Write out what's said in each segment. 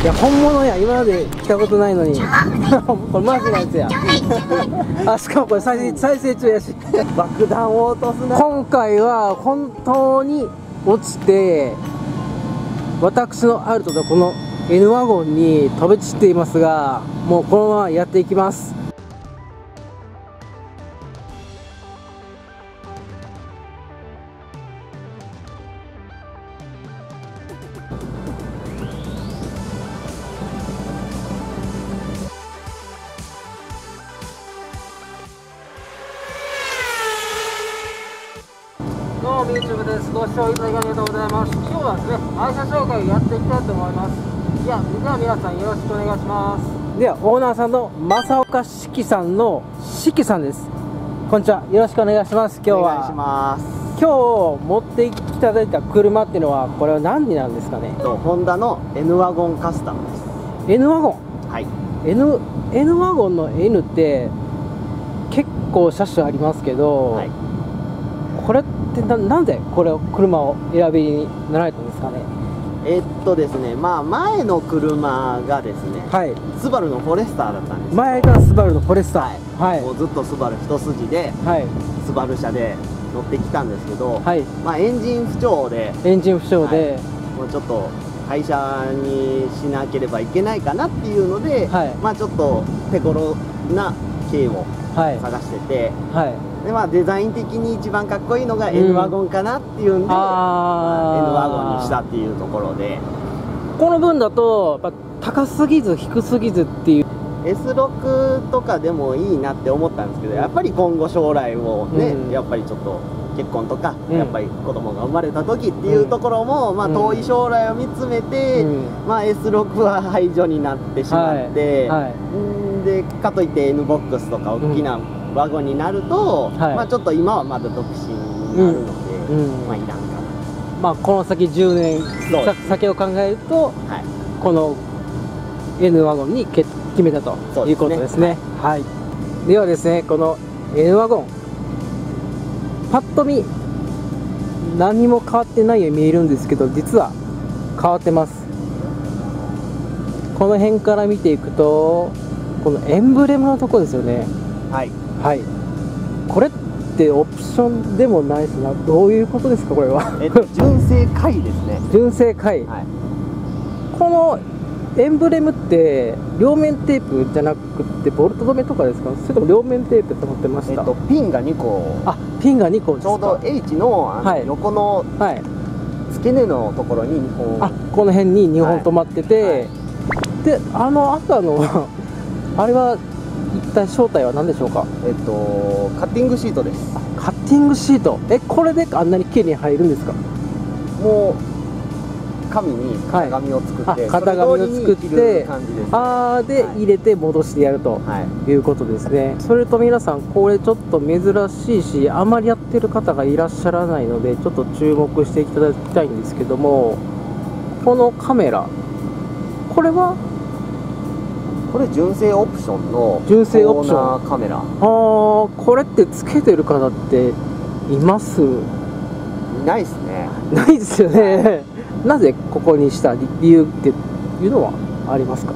いや本物や今まで来たことないのに。これマジなやつや。あしかもこれ再生再生中やし。爆弾を落とすな。今回は本当に落ちて私のアルトとこの N ワゴンに飛び散っていますがもうこのままやっていきます YouTube ですご視聴いただきありがとうございます。今日はですね愛車紹介をやっていきたいと思います。いやでは皆さんよろしくお願いします。ではオーナーさんの正岡四季さんの四季さんです。こんにちは。よろしくお願いします。今日お願いしはます。今日持ってきていただいた車っていうのはこれは何になんですかね？とホンダの N ワゴンカスタムです。N ワゴはい。ン N, N ワゴンの N って結構車種ありますけど、はい。これってななんでこれを車を選びになられたんですかね？えっとですねまあ前の車がですねはい。スバルのフォレスターだったんです前がスバルのフォレスター。はい。もうずっとスバル一筋ではい。スバル車で乗ってきたんですけど、はい。まあエンジン不調でエンジン不調で。もうちょっと廃車にしなければいけないかなっていうので、はい。まあちょっと手頃な軽をはい。探してて、はいでまあデザイン的に一番かっこいいのがうん。N ワゴンかなっていうんで、まあ N ワゴンにしたあっていうところで。ーこの分だとやっぱ高すぎず低すぎずっていう。S6 とかでもいいなって思ったんですけどやっぱり今後将来をね、うん。やっぱりちょっと結婚とか、うん。やっぱり子供が生まれた時っていうところも、まあ、うん遠い将来を見つめて、うん。まあ、S6 は排除になってしまって、はい。はい。んでかといって N ボックスとか大きなワゴンになると、はい。まあ、ちょっと今はまだ独身になるので、うん。まあいらんかまあこの先10年先を考えるとな、はい、この N ワゴンに決決めたということですね。はい。ではですねこの N ワゴンパッと見何も変わってないように見えるんですけど実は変わってます。この辺から見ていくとこのエンブレムのとこですよね。はい、はい。これってオプションでもないしな。どういうことですかこれは。えっと純正回ですね。純正回、はい。このエンブレムって両面テープじゃなくってボルト止めとかですか？それとも両面テープと思ってました、えっとピンが2個。あピンが2個ですか。ちょうど H のあのはい。横のはい。付け根のところに2本。あこの辺に2はい。本止まってて、はい。であの赤のあれは一体正体は何でしょうか？えっとカッティングシートです。カッティングシート。えこれであんなに綺麗に入るんですか？もう紙に型紙を作って、はいあ型紙を作ってあーではい。入れて戻してやると、はい。いうことですね。それと皆さんこれちょっと珍しいしあまりやってる方がいらっしゃらないのでちょっと注目していただきたいんですけどもこのカメラこれはこれ純正オプションの純正オプション？カメラ。あーこれってつけてる方っています？いないですね。ないですよね。なぜここにした理理由っていうのはありますか？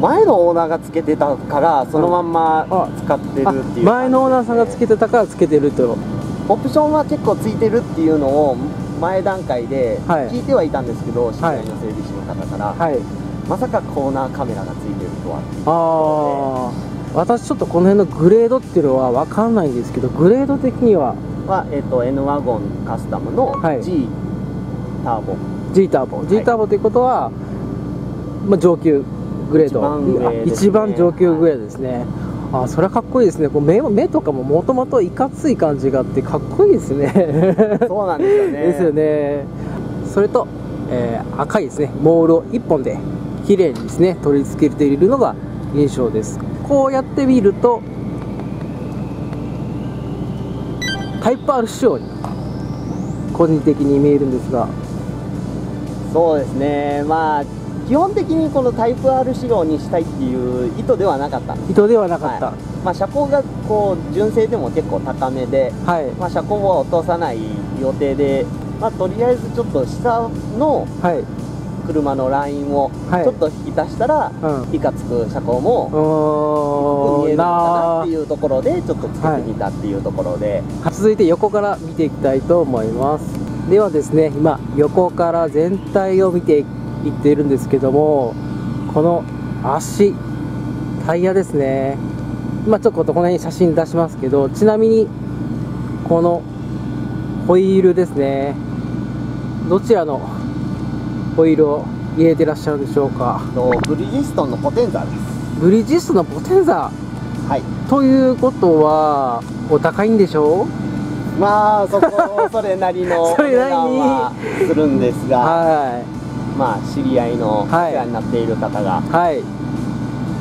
前のオーナーがつけてたからそのまんまあ使ってるあっていう前のオーナーさんがつけてたからつけてると。オプションは結構ついてるっていうのを前段階ではい。聞いてはいたんですけど、知り合いの整備士の方から、はいまさかコーナーカメラがついてるとはっていうああ私ちょっとこの辺のグレードっていうのは分かんないんですけどグレード的にはは、えっと N ワゴンカスタムのはい。G ターボ、G ターボ、G ターボということは、まあ、上級グレード。一番ね。上級グレードですね、あそれはかっこいいですね。こう目目とかももともといかつい感じがあってかっこいいですね。そうなんですよね。ですよね。それと、えー赤いですね。モールを1本で綺麗にですね取り付けているのが印象です。こうやって見るとタイプ R 仕様に個人的に見えるんですが。そうですね。まあ基本的にこのタイプ R 仕様にしたいっていう意図ではなかった。意図ではなかった。はい。まあ車高がこう純正でも結構高めで、はい。まあ、車高は落とさない予定で、まあ、とりあえずちょっと下のはい車のラインをはい。ちょっと引き足したら、うん。いかつく車高も見えるかなってないうところでちょっとつけてみたっていうところで、ー続いて横から見ていきたいと思います。ではですね今横から全体を見ていっているんですけどもこの足タイヤですね。今ちょっとこの辺に写真出しますけどちなみにこのホイールですね。どちらのホイールを入れてらっしゃるんでしょうか。とブリヂストンのポテンザーです。ブリヂストンのポテンザはい。ーということはお高いんでしょう？まあそこそれなりの 値段はするんですが、はまあ知り合いのお世はい話になっている方が、いはい。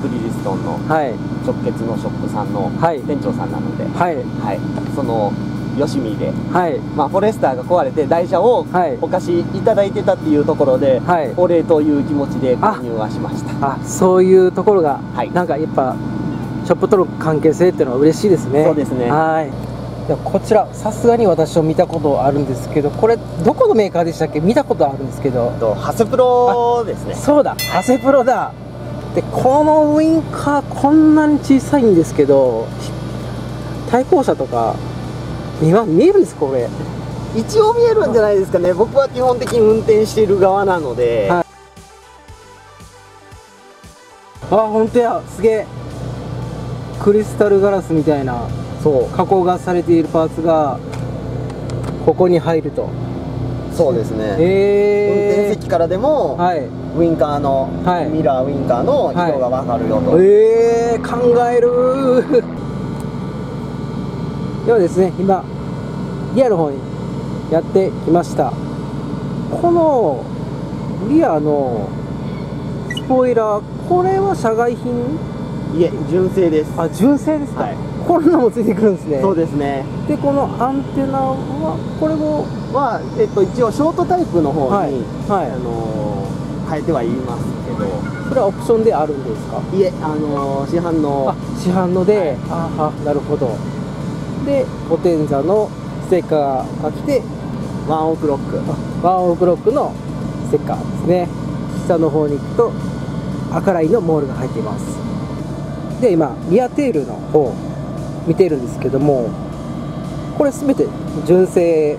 ブリヂストンのはい。直結のショップさんのはい。店長さんなので、はい。はい、そのよしみで、はい。まあ、フォレスターが壊れて台車をはい。お貸しいただいてたっていうところで、はい。お礼という気持ちで購入はしました。あそういうところが、はい。なんかやっぱショップとの関係性っていうのは嬉しいですね。そうですね。はい。でこちらさすがに私も見たことあるんですけどこれどこのメーカーでしたっけ？見たことあるんですけど。とハスプロですね。そうだ。ハセプロだ。でこのウインカーこんなに小さいんですけど対向車とか今見えるんですかこれ。一応見えるんじゃないですかね。僕は基本的に運転している側なので、はいあ本当や。すげえ。クリスタルガラスみたいなそう。加工がされているパーツがここに入ると。そうですね、運え。転席からでも、はい。ウインカーの、はい。ミラーウインカーの色がわかるよと、えー、考える。ではですね今リアの方にやってきました。このリアのスポイラーこれは社外品？いえ純正です。あ純正ですか、はい。こんなのもついてくるんですね。そうですね。でこのアンテナはこれもは、えっと、一応ショートタイプの方に、はい。はい。あのー変えてはいますけど。それはオプションであるんですか？いえ、あのー市販の。あ市販ので、ああなるほど。でポテンザのステッカーが来てワンオクロック。ワンオークロックのステッカーですね。下の方に行くと赤ラインのモールが入っています。で今リアテールの方見ているんですけどもこれ全て純正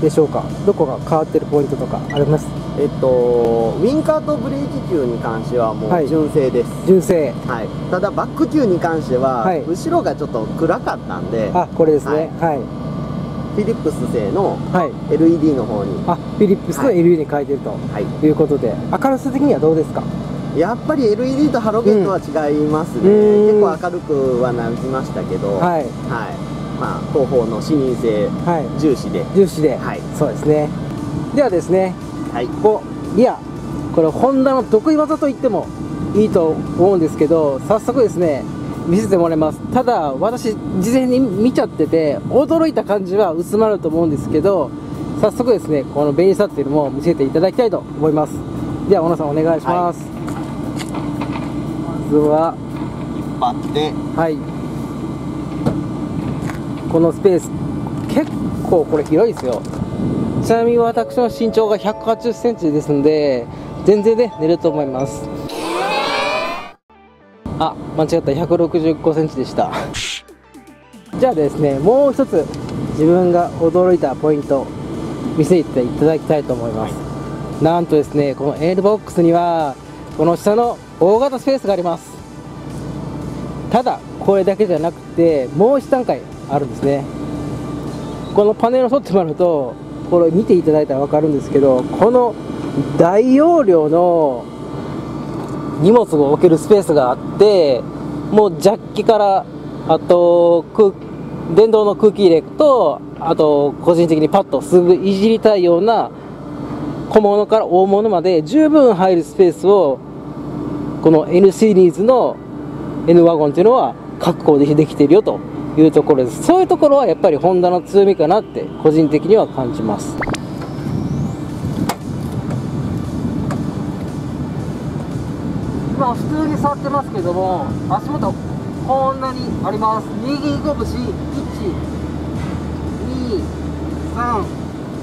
でしょうか？どこが変わってるポイントとかあります？えっとウインカーとブレーキ球に関してはもはい。う純正です、純正。はい。ただバック球に関しては、はい。後ろがちょっと暗かったんで。あこれですね。はい。フィリップス製のはい。LED の方に。あフィリップスのはい。LED に変えてると。はい。いうことで、明るさ的にはどうですか？やっぱり LED とハロゲンとは違いますね、うん。結構明るくはなりましたけど。はい。まあ広報の視認性はい。重視で。重視で、はい。そうですね。ではですね。はい。ここリアこれホンダの得意技と言ってもいいと思うんですけど早速ですね見せてもらいます。ただ私事前に見ちゃってて驚いた感じは薄まると思うんですけど早速ですねこの便利さっていうのも見せていただきたいと思います。では小野さんお願いします、まずは引っ張ってはい。このスペース結構これ広いですよ。ちなみに私の身長が1 8 0センチですので全然ね寝ると思いますあ間違った。1 6 5センチでした。じゃあですねもう一つ自分が驚いたポイント見せていただきたいと思います、なんとですねこのエールボックスにはこの下の大型スペースがあります。ただこれだけじゃなくてもう一段階あるんですね。このパネルを取ってもらうとこれ見ていただいたら分かるんですけどこの大容量の荷物を置けるスペースがあってもうジャッキからあと空電動の空気入れとあと個人的にパッとすぐいじりたいような小物から大物まで十分入るスペースをこの N シリーズの N ワゴンっていうのは確保できているよというところです。そういうところはやっぱりホンダの強みかなって個人的には感じます。今普通に触ってますけども足元こんなにあります。右拳1 2 3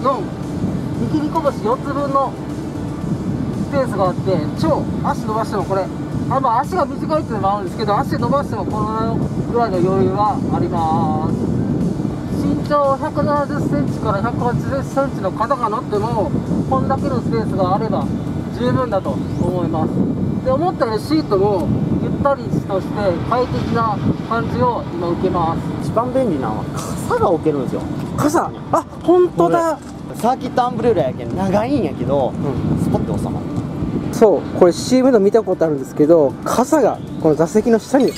4右に拳4つ分のスペースがあって超足伸ばしてもこれあまあ足が短いっていうのもあるんですけど足伸ばしてもこのぐらいの余裕はあります。身長170センチから180センチの方が乗ってもこんだけのスペースがあれば十分だと思います。で思ったよりシートもゆったりとして快適な感じを今受けます。一番便利なのは傘が置けるんですよ。傘。あ本当だ。サーキットアンブレラやけん長いんやけどうん。スポッて収まるそう。これ CM の見たことあるんですけど傘がこの座席の下に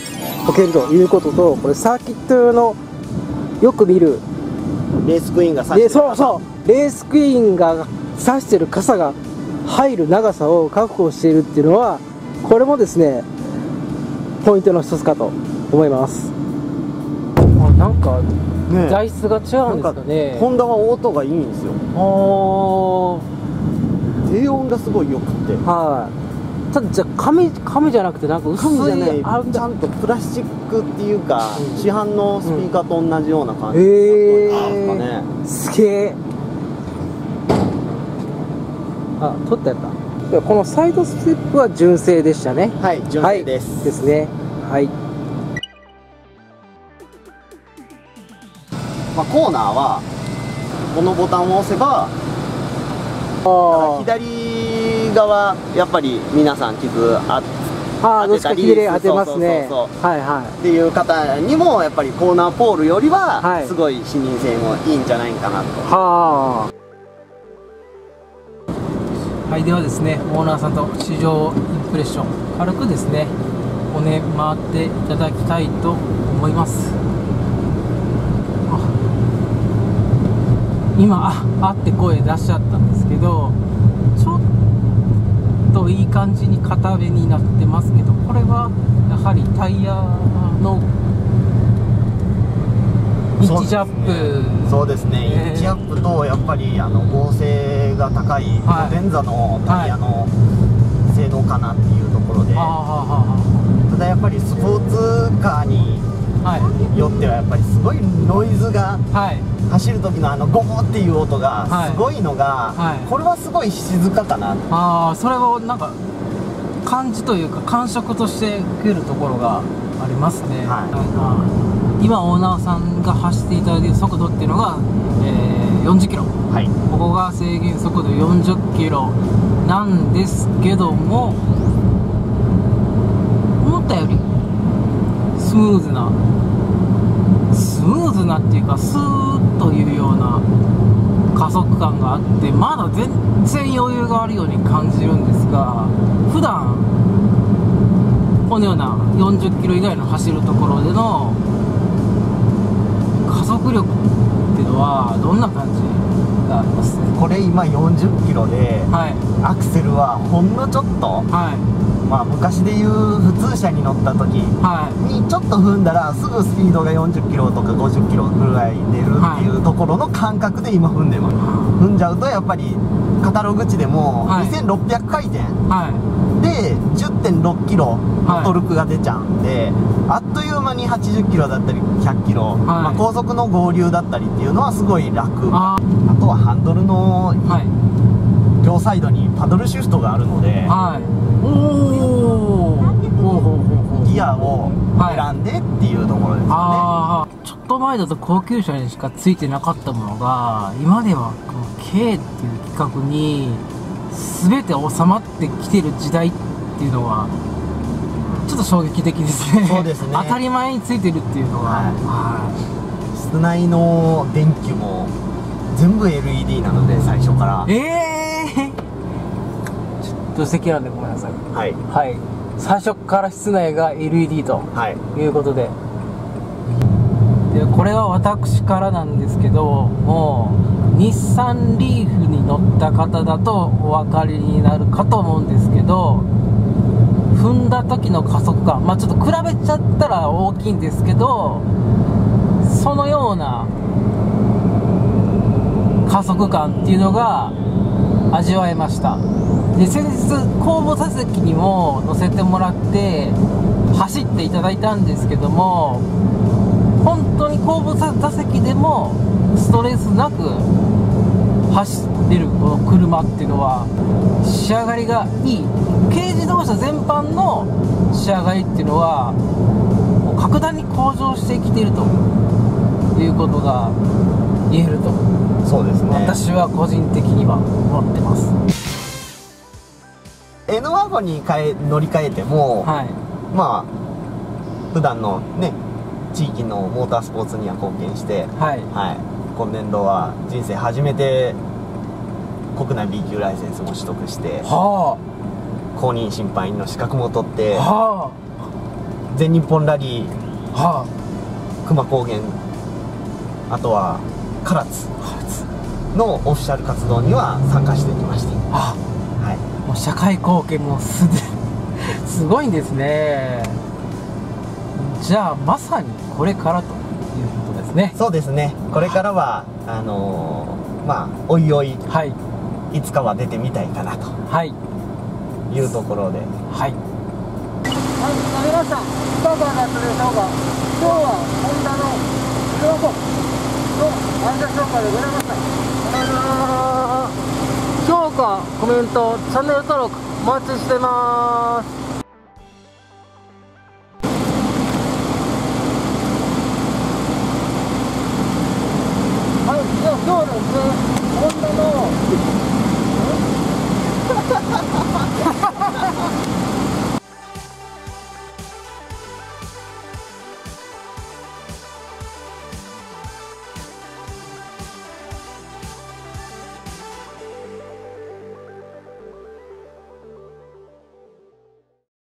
置けるということとこれサーキット用のよく見るレースクイーンがさしてでるそうそう。レースクイーンが差してる傘が入る長さを確保しているっていうのはこれもですねポイントの一つかと思います。あなんかね材質が違うんですかね。ホンダはオートがいいんですよ。お低音がすごいよくって。はい。ただじゃあ紙紙じゃなくてなんか薄いんじゃない？あちゃんとプラスチックっていうか、うん。市販のスピーカーと同じような感じへにえなんですかね、すげえあ取ったやったでこのサイドステップは純正でしたね。はい純正です、はい、です。ね。はい。まあ、コーナーはこのボタンを押せばあ左側やっぱり皆さん傷ああーどっちか左で当てますね。はいはい。っていう方にもやっぱりコーナーポールよりははい。すごい視認性もいいんじゃないかなと、はあはいではですねオーナーさんと試乗インプレッション軽くですね骨回っていただきたいと思います。今ああって声出しちゃったんですけどちょっといい感じに硬めになってますけどこれはやはりタイヤのイッチジャップ。そうですね、えーインチアップとやっぱりあの合成が高いはい。電座のタイヤの性能かなっていうところで、はただやっぱりスポーツカーによってはやっぱりすごいノイズがはい。走る時のあのゴーっていう音がはい。すごいのが、はい。これはすごい静かかな。ああそれをなんか感じというか感触として受けるところがありますね、はい今オーナーさんが走っていただいている速度っていうのが、えー40キロ。はい。ここが制限速度40キロなんですけども思ったよりスムーズなスムーズなっていうかスーッというような加速感があってまだ全然余裕があるように感じるんですが普段このような40キロ以外の走るところでの加速力っていうのはどんな感じがあります？これ今40キロではい。アクセルはほんのちょっとはい。まあ昔でいう普通車に乗った時はい。にちょっと踏んだらすぐスピードが40キロとか50キロぐらい出るっていうところの感覚で今踏んでます。踏んじゃうとやっぱりカタログ値でもはい。2600回転。はいで10.6キロはい。のトルクが出ちゃうんで、あっという間に80キロだったり100キロ、まあ、高速の合流だったりっていうのはすごい楽。ああとはハンドルのーはい。両サイドにパドルシフトがあるので、はい。おおギアを選んでっていうところですよね、ちょっと前だと高級車にしかついてなかったものが今ではこの K っていう規格に全て収まってきてる時代っていうのはちょっと衝撃的ですね。そうですね。当たり前についてるっていうのがはい。は室内の電気も全部 LED なので最初から。いええちょっと席なんでごめんなさい。はい。はい。最初から室内が LED とはい。いうことで。でこれは私からなんですけどもう日産リーフに乗った方だとお分かりになるかと思うんですけど踏んだ時の加速感まあちょっと比べちゃったら大きいんですけどそのような加速感っていうのが味わえました。で先日後部座席にも乗せてもらって走っていただいたんですけども本当に後部座席でもストレスなく走れるこの車っていうのは仕上がりがいい軽自動車全般の仕上がりっていうのは格段に向上してきていると。いうことが言えると。そうですね。私は個人的には思ってます。N ワゴンに変え乗り換えても、はい。まあ普段のね地域のモータースポーツには貢献して、はい。はい、今年度は人生初めて国内 B 級ライセンスも取得しては公認審判員の資格も取ってあ。は全日本ラリーあ。は熊高原あとは唐津あのオフィシャル活動には参加してきまして、あ。はい、もう社会貢献もすですごいんですね。じゃあまさにこれからということね。そうですね。これからはあのーまあおいおいはい。いつかは出てみたいかなと。はい。いうところで。はい。はい皆さんいかがだったでしょうか？今日はホンダのロゴの安全紹介でございました。評価コメントチャンネル登録お待ちしてます